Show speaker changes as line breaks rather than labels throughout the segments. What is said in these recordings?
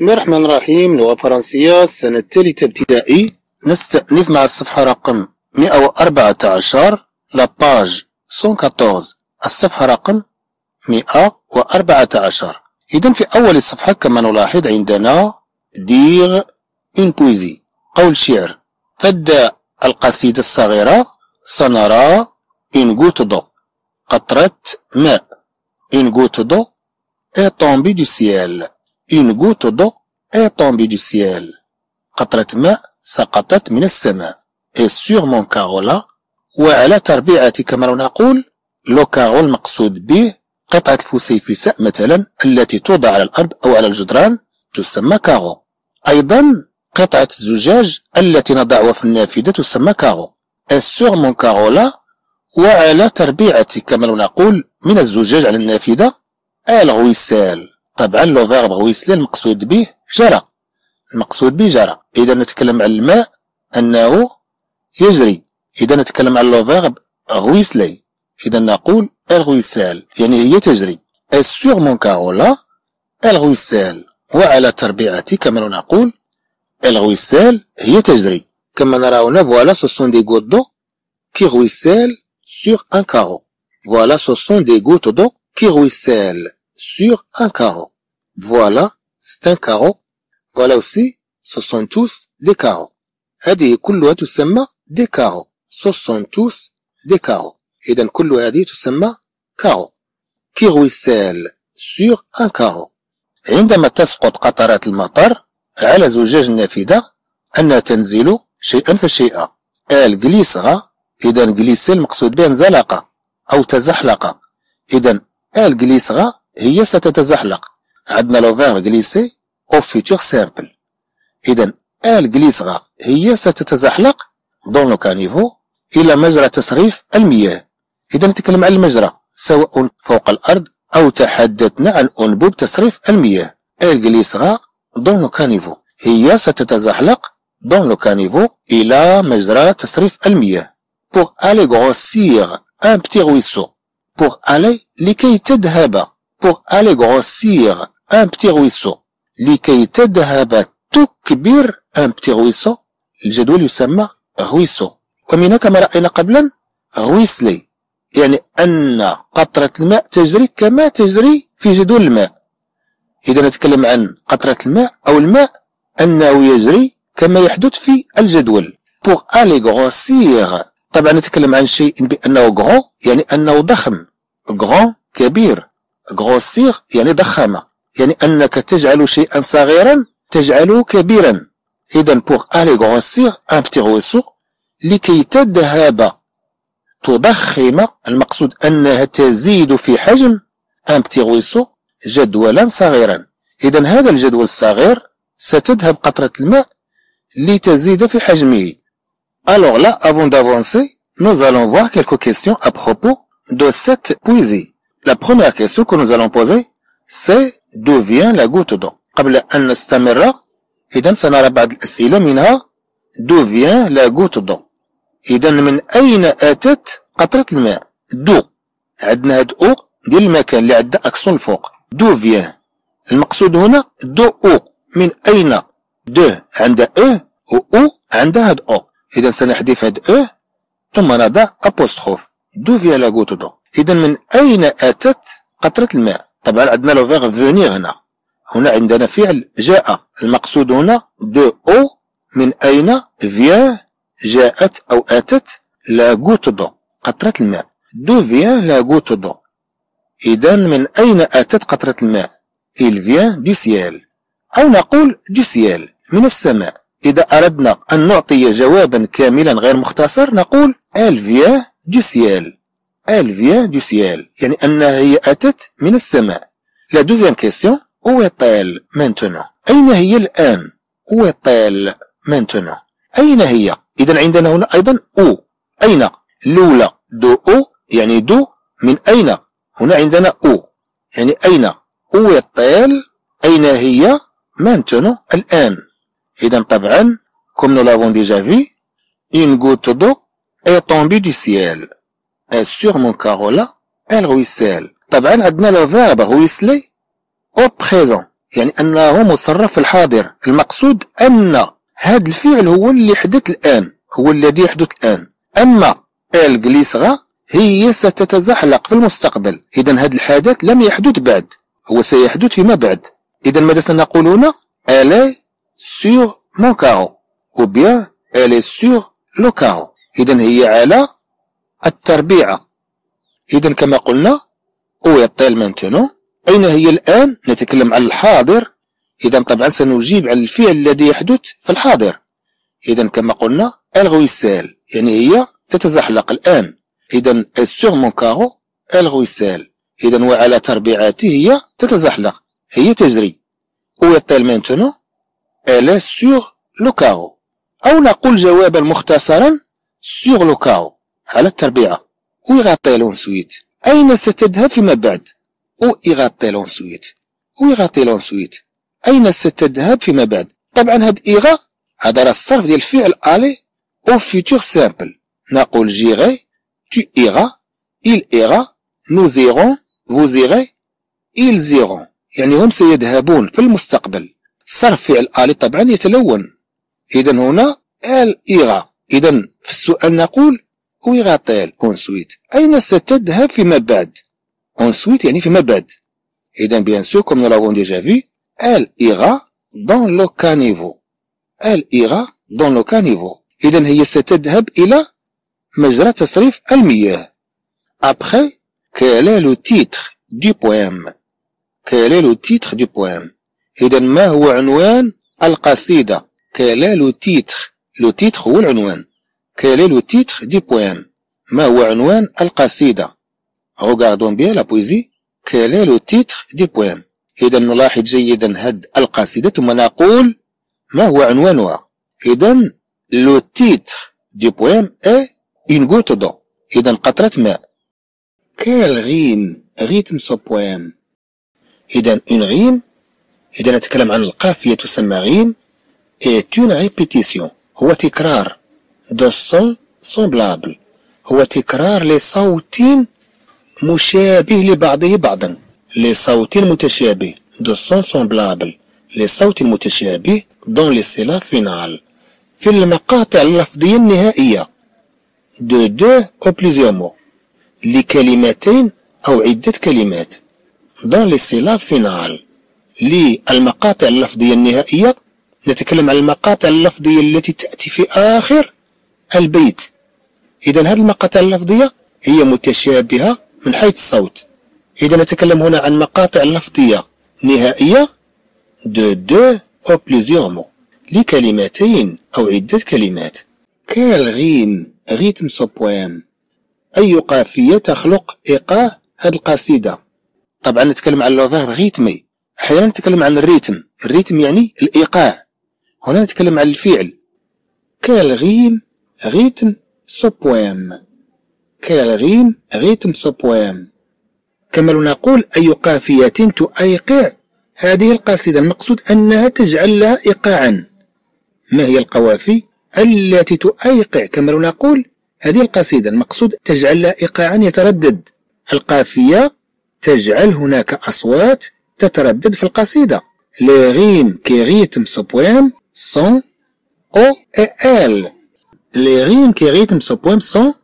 بسم الله الرحمن الرحيم. لغة فرنسية السنة الثالثة ابتدائي. نستأنف مع الصفحة رقم 114 la page 114 الصفحة رقم 114 إذا في أول الصفحة كما نلاحظ عندنا dire une poésie قول شعر. تبدأ القصيدة الصغيرة سنرى une goutte d'eau قطرة ماء. une goutte d'eau est tombée du ciel. Une goutte d'eau est tombée du ciel. قطرة ماء سقطت من السماء. Et sur mon carreau وعلى تربيعتي كما نقول le carreau المقصود به قطعة الفسيفساء مثلا التي توضع على الأرض أو على الجدران تسمى carreau. أيضا قطعة الزجاج التي نضعها في النافذة تسمى carreau. Et sur mon carreau وعلى تربيعتي كما نقول من الزجاج على النافذة elle ruisselle طبعا le verbe ruisseler المقصود به جرى. المقصود به جرى. إذا نتكلم عن الماء أنه يجري. إذا نتكلم عن le verbe ruisseler إذا نقول elle ruisselle يعني هي تجري. et sur mon carreau elle ruisselle وعلى تربيعتي كما نقول elle ruisselle هي تجري. كما نرى هنا voilà ce sont des gouttes d'eau qui ruissellent sur un carreau voilà ce sont des gouttes d'eau qui ruissellent sur un carreau. Voilà, c'est un carreau. Voilà aussi, ce sont tous des carreaux. هذه كلها تسمى des carreaux. Ce sont tous des carreaux. إذا كل هذه تسمى carreau. qui ruisselle sur un carreau. عندما تسقط قطرات المطر على زجاج النافذة أنها تنزل شيئا فشيئا. elle glissera إذا glisser المقصود به انزلق أو تزحلق. إذا elle glissera هي ستتزحلق عندنا le verbe glisser au futur simple اذا elle glissera هي ستتزحلق dans le caniveau إلى مجرى تصريف المياه. اذا نتكلم عن المجرى سواء فوق الأرض أو تحدثنا عن أنبوب تصريف المياه. ال جليسغا دون لو كانيفو هي ستتزحلق دون لو كانيفو إلى مجرى تصريف المياه. Pour aller grossir un petit ruisseau pour aller لكي تذهب pour aller grossir un petit ruisseau. لكي تذهب تكبر un petit ruisseau. الجدول يسمى ruisseau. ومن كما رأينا قبلا ruisseler يعني أن قطرة الماء تجري كما تجري في جدول الماء إذا نتكلم عن قطرة الماء أو الماء أنه يجري كما يحدث في الجدول pour aller grossir طبعا نتكلم عن شيء بأنه gros يعني أنه ضخم grand كبير grossir يعني ضخامة يعني أنك تجعل شيئا صغيرا تجعله كبيرا. إذا pour aller grossir un petit ruisseau لكي تذهب. تضخم المقصود أنها تزيد في حجم أن بتي رويسو جدولا صغيرا. إذا هذا الجدول الصغير ستذهب قطرة الماء لتزيد في حجمه. Là, avant d'avancer, nous allons voir quelques questions à propos de cette poésie. La première question que nous allons poser, c'est d'où vient la goutte d'eau قبل أن نستمر إذا سنرى بعض الأسئلة منها d'où vient la goutte d'eau إذا من أين أتت قطرة الماء؟ d'où. عندنا هاد où ديال المكان اللي عندها accent الفوق d'où vient. المقصود هنا de où. من أين؟ d'où. عندها أو و أو عندها هاد أو. إذا سنحذف هاد أو ثم نضع apostrophe d'où vient la goutte d'eau إذا من أين أتت قطرة الماء؟ طبعا عندنا le verbe venir هنا. هنا عندنا فعل جاء. المقصود هنا de où من أين vient جاءت أو أتت la goutte d'eau قطرة الماء. d'où vient la goutte d'eau إذا من أين أتت قطرة الماء؟ elle vient du ciel أو نقول du ciel من السماء. إذا أردنا أن نعطي جوابا كاملا غير مختصر نقول elle vient du ciel elle vient du ciel يعني انها هي اتت من السماء la deuxième question où est-elle maintenant اين هي الان où est-elle maintenant اين هي اذا عندنا هنا أيضا où اين الاولى d'où يعني d'où من اين هنا عندنا où يعني اين où est-elle اين هي maintenant الان اذا طبعا comme nous l'avons déjà vu une goutte d'eau est tombée du ciel sur mon là elle ruisselle. طبعا عندنا le verbe ruisseler au présent. يعني أنه مصرف في الحاضر. المقصود أن. هذا الفعل هو اللي حدث الآن. هو الذي يحدث الآن. أما elle glissera هي ستتزحلق في المستقبل. إذا هذا الحدث لم يحدث بعد. هو سيحدث فيما بعد. إذا ماذا سنقول هنا elle sur mon carreau ou bien bien sur le carreau إذا هي على التربيعة إذا كما قلنا où est-elle maintenant أين هي الآن؟ نتكلم عن الحاضر. إذا طبعا سنجيب عن الفعل الذي يحدث في الحاضر. إذا كما قلنا elle ruisselle يعني هي تتزحلق الآن. إذا elle sur mon carreau elle ruisselle إذا وعلى تربيعاته هي تتزحلق. هي تجري. où est-elle maintenant elle sur le carreau أو نقول جوابا مختصرا sur le carreau على التربيعة où ira-t-elle ensuite أين ستذهب فيما بعد؟ où ira-t-elle ensuite où ira-t-elle ensuite أين ستذهب فيما بعد؟ طبعا هاد إيغا هذا راه الصرف ديال الفعل aller au futur simple نقول j'irai tu iras. Il ira. Nous irons. Vous irez. Ils iront. يعني هم سيذهبون في المستقبل. صرف فعل aller طبعا يتلون. إذا هنا elle ira إذا في السؤال نقول où ira-t-elle ensuite أين ستذهب فيما بعد؟ ensuite يعني فيما بعد. إذا bien sûr comme nous l'avons déjà vu elle ira dans le caniveau elle ira dans le caniveau إذا هي ستذهب إلى مجرى تصريف المياه. Est le titre du poème? Quel est le titre du poème? إذا ما هو عنوان Quel est le titre? Le titre هو العنوان Quel est le titre du poème ما هو عنوان القصيدة Regardons bien la poésie Quel est le titre du poème إذا نلاحظ جيدا هاد القصيدة ثم نقول ما هو عنوانها إذا le titre du poème est une goutte d'eau إذا قطرة ماء quel rime rythme ce poème إذا une rime إذا نتكلم عن القافية تسمى ريم est une répétition هو تكرار de son semblable. هو تكرار لصوت مشابه لبعضه بعضا لصوت متشابه de son semblable. لصوت متشابه dans les syllabes finales. في المقاطع اللفظية النهائية de deux ou plusieurs mots. لكلمتين أو عدة كلمات dans les syllabes finales. للمقاطع اللفظية النهائية نتكلم عن المقاطع اللفظية التي تأتي في آخر البيت. إذا هذه المقاطع اللفظية هي متشابهة من حيث الصوت. إذا نتكلم هنا عن مقاطع لفظية نهائية de deux ou plusieurs mots لكلمتين أو عدة كلمات. quelles rimes rythment ce poème. أي قافية تخلق إيقاع هذه القصيدة؟ طبعا نتكلم عن le verbe rythmer أحيانا نتكلم عن ال rythme. ال rythme يعني الإيقاع. هنا نتكلم عن الفعل. quelles rimes rythment ce poème quelles rimes rythment ce كما نقول أي قافية تؤيقع هذه القصيدة المقصود أنها تجعل لها إيقاعا. ما هي القوافي التي تؤيقع؟ كما نقول هذه القصيدة المقصود تجعل لها إيقاعا يتردد. القافية تجعل هناك أصوات تتردد في القصيدة. rimes qui rythment ce poème sont O et L les rimes qui rythment ce poème sont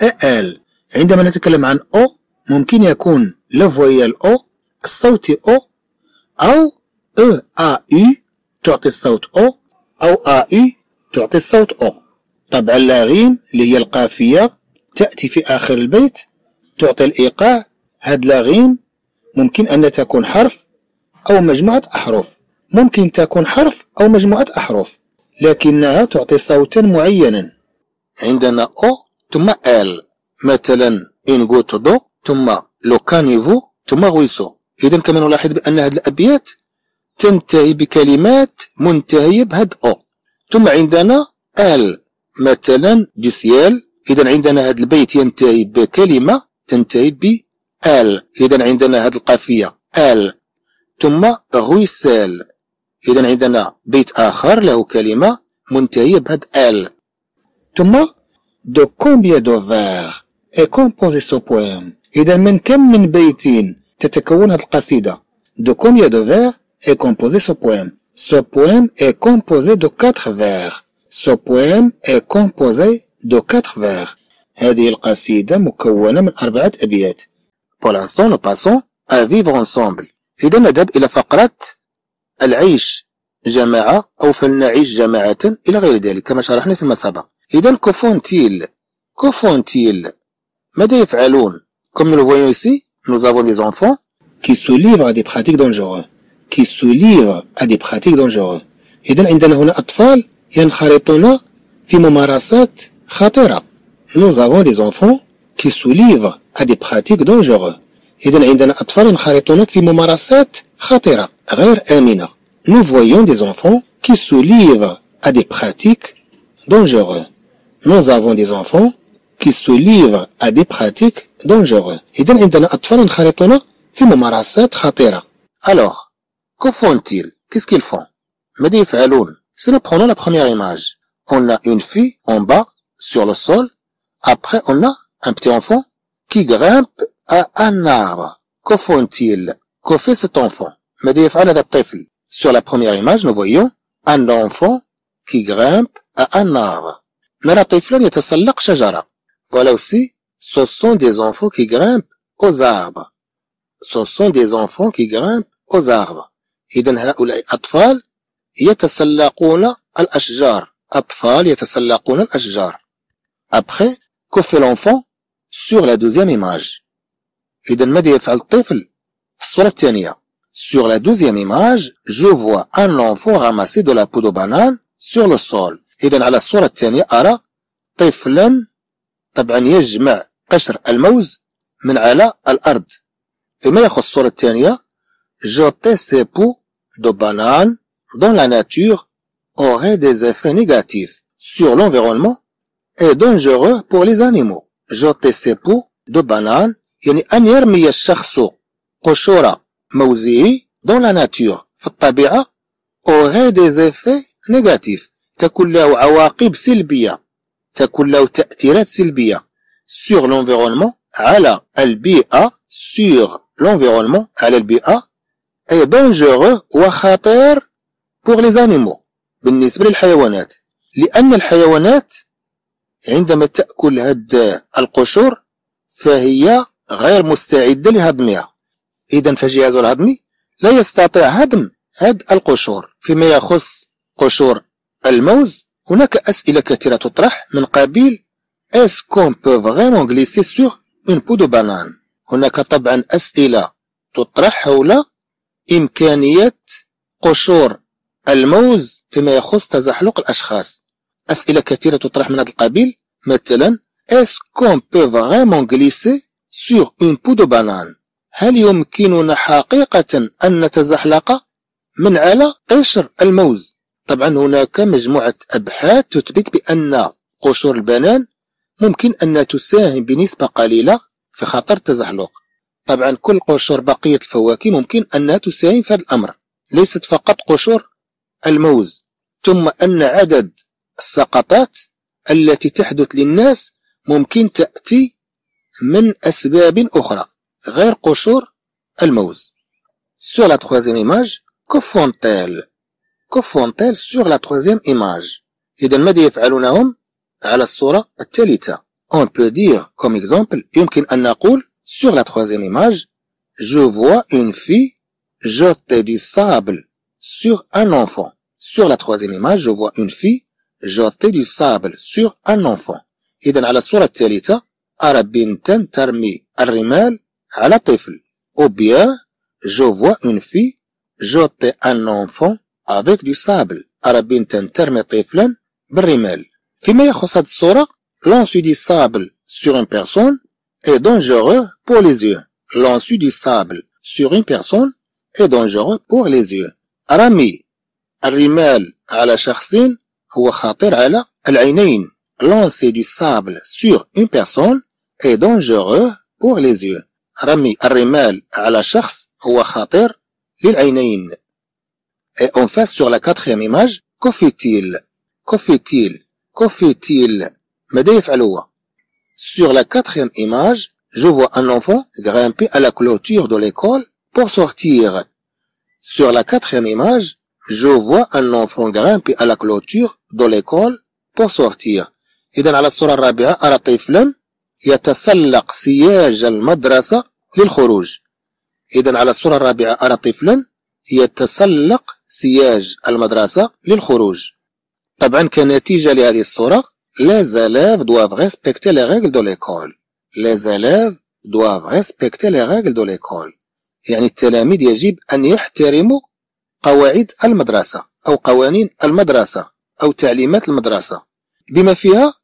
et L. عندما نتكلم عن O ممكن يكون le voyelle O الصوت O أو E A U تعطي الصوت أو A U تعطي الصوت O. طبعا لا غيم اللي هي القافية تأتي في آخر البيت تعطي الإيقاع. هاد لا غيم ممكن أن تكون حرف أو مجموعة أحرف. ممكن تكون حرف أو مجموعة أحرف. لكنها تعطي صوتا معينا. عندنا أو ثم آل. مثلا قلت دو ثم لو كانيفو ثم غويسو إذا كما نلاحظ بأن هذه الأبيات تنتهي بكلمات منتهية بهد أو. ثم عندنا آل. مثلا جسيال. إذا عندنا هذا البيت ينتهي بكلمة تنتهي ب elle. إذا عندنا هذه القافية elle. ثم ruisselle إذا عندنا بيت آخر له كلمة منتهية بهذا elle ثم de combien de vers est composé ce poème إذا من كم من بيت تتكون هذه القصيدة de combien de vers est composé ce poème Ce poème est composé de quatre vers. Ce poème est composé de quatre vers. هذه القصيدة مكونة من أربعة أبيات. Pour l'instant, nous passons à vivre ensemble. إذا نذهب إلى فقرة العيش جماعة أو فلنعيش جماعة إلى غير ذلك كما شرحنا فيما سبق. إذا que font-ils que font-ils ماذا يفعلون Comme nous le voyons ici, nous avons des enfants qui se livrent à des pratiques dangereuses. qui se livrent à des pratiques dangereuses إذا عندنا هنا أطفال ينخرطون في ممارسات خطيرة Nous avons des enfants qui se livrent à des pratiques dangereuses إذا عندنا أطفال ينخرطون في ممارسات خطيرة غير آمنة Nous voyons des enfants qui se livrent à des pratiques dangereuses Nous avons des enfants qui se livrent à des pratiques dangereuses إذا عندنا أطفال ينخرطون في ممارسات خطيرة Alors Que font-ils Qu'est-ce qu'ils font ماذا يفعلون Si nous prenons la première image, on a une fille en bas, sur le sol. Après, on a un petit enfant qui grimpe à un arbre. Que font-ils Que fait cet enfant ماذا يفعل هذا الطفل Sur la première image, nous voyons un enfant qui grimpe à un arbre. نرى طفلا يتسلق شجرة. Voilà aussi, ce sont des enfants qui grimpent aux arbres. Ce sont des enfants qui grimpent aux arbres. إذا هؤلاء أطفال يتسلقون الأشجار أطفال يتسلقون الأشجار Après, que fait l'enfant sur la deuxième image إذا ماذا يفعل الطفل في الصورة الثانية Sur la deuxième image, je vois un enfant ramasser de la peau de banane sur le sol. إذا على الصورة الثانية أرى طفلا طبعا يجمع قشر الموز من على الأرض. فيما يخص الصورة الثانية jeter ces poux de banane dans la nature aurait des effets négatifs sur l'environnement et dangereux pour les animaux. jeter ces poux de banane يعني أن يرمي الشخص قشور موزه la nature في الطبيعة aurait des effets négatifs. تكون له عواقب سلبية. تكون له تأثيرات سلبية. sur l'environnement على البيئة sur l'environnement على البيئة est dangereux وخطير pour les animaux. بالنسبة للحيوانات. لأن الحيوانات عندما تأكل هاد القشور فهي غير مستعدة لهضمها. إذا فجهازها الهضمي لا يستطيع هضم هاد القشور. فيما يخص قشور الموز هناك أسئلة كثيرة تطرح من قبيل est-ce qu'on peut vraiment glisser sur une peau de banane هناك طبعا أسئلة تطرح حول إمكانية قشور الموز فيما يخص تزحلق الأشخاص. أسئلة كثيرة تطرح من هذا القبيل. مثلا Est-ce qu'on peut vraiment glisser sur une peau de banane هل يمكننا حقيقة أن نتزحلق؟ من على قشر الموز. طبعا هناك مجموعة أبحاث تثبت بأن قشور البنان ممكن أن تساهم بنسبة قليلة في خطر التزحلق طبعا كل قشور بقية الفواكه ممكن أنها تساهم في هذا الأمر. ليست فقط قشور الموز ثم أن عدد السقطات التي تحدث للناس ممكن تأتي من أسباب أخرى غير قشور الموز Sur la troisième image, que font-elles Que font-elles sur la troisième image إذا ماذا يفعلونهم على الصورة الثالثة On peut dire comme exemple يمكن أن نقول Sur la troisième image, je vois une fille jeter du sable sur un enfant. Sur la troisième image, je vois une fille jeter du sable sur un enfant. إذا على الصورة الثالثة أرى بنتا ترمي الرمال على طفل. Ou bien, je vois une fille jeter un enfant avec du sable. أرى بنتا ترمي طفلا بالرمال. فيما يخص هذه الصورة, lancer du sable sur une personne est dangereux pour les yeux. Lancer du sable sur une personne est dangereux pour les yeux. رمي الرمال على شخص هو خطير على العينين. Lancer du sable sur une personne est dangereux pour les yeux. رمي الرمال على شخص هو خطير للعينين. Et on face sur la quatrième image, que fait-il? Que fait-il? Que fait-il? ماذا يفعل هو؟ Sur la quatrième image, je vois un enfant grimper à la clôture de l'école pour sortir. Sur la quatrième image, je vois un enfant grimper à la clôture de l'école pour sortir. إذا على الصورة الرابعة أرى طفلا يتسلق سياج المدرسة للخروج. إذا على الصورة الرابعة أرى طفلا يتسلق سياج المدرسة للخروج. طبعا كنتيجة لهذه الصورة les élèves doivent respecter les règles de l'école. les élèves doivent respecter les règles يعني التلاميذ يجب أن يحترموا قواعد المدرسة أو قوانين المدرسة أو تعليمات المدرسة. بما فيها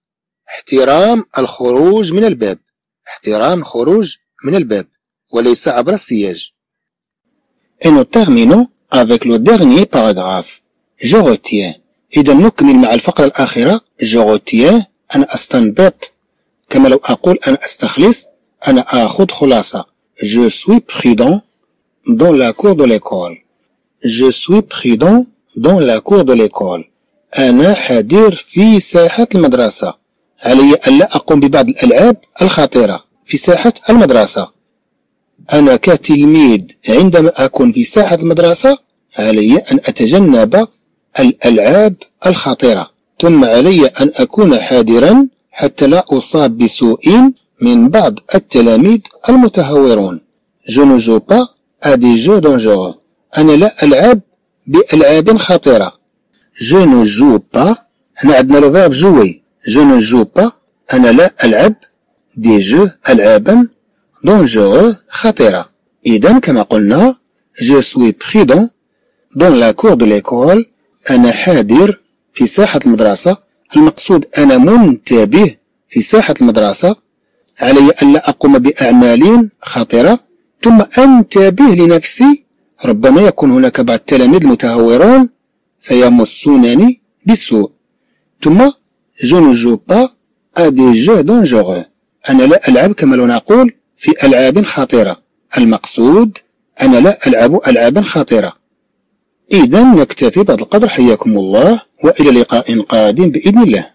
احترام الخروج من الباب. احترام الخروج من الباب وليس عبر السياج. Et nous terminons avec le dernier paragraphe. Je retiens. إذا نكمل مع الفقرة الأخيرة. Je retiens أنا أستنبط. كما لو أقول أنا أستخلص أنا آخذ خلاصة. Je suis prudent dans la cour de l'école. Je suis prudent dans la cour de l'école. أنا حذر في ساحة المدرسة. علي ألا أقوم ببعض الألعاب الخطيرة في ساحة المدرسة أنا كتلميذ عندما أكون في ساحة المدرسة علي أن أتجنب الألعاب الخطيرة ثم علي أن أكون حذرا حتى لا أصاب بسوء من بعض التلاميذ المتهورون Je ne joue pas à des jeux. أنا لا ألعب بألعاب خطيرة. Je ne joue pas هنا عندنا le verbe jouer. Je ne joue pas أنا لا ألعب des jeux ألعابا. Dangereux خطيرة. إذا كما قلنا je suis prudent. Dans la cour de l'école أنا حاضر في ساحة المدرسة. المقصود أنا منتبه في ساحة المدرسة. علي ألا أقوم بأعمال خطرة. ثم أنتبه لنفسي. ربما يكون هناك بعض التلاميذ المتهورون فيمسونني بالسوء. ثم je ne joue pas à des jeux dangereux. أنا لا ألعب كما لو نقول في ألعاب خطيرة. المقصود أنا لا ألعب ألعابا خطيرة. إذا نكتفي بهذا القدر. حياكم الله وإلى لقاء قادم بإذن الله.